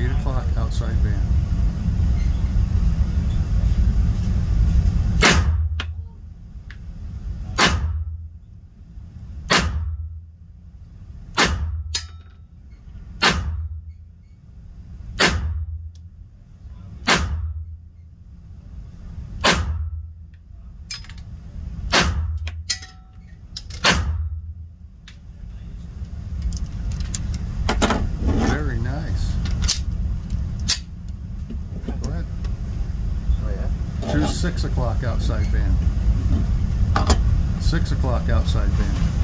8 o'clock outside band. Choose 6 o'clock outside band. 6 o'clock outside band.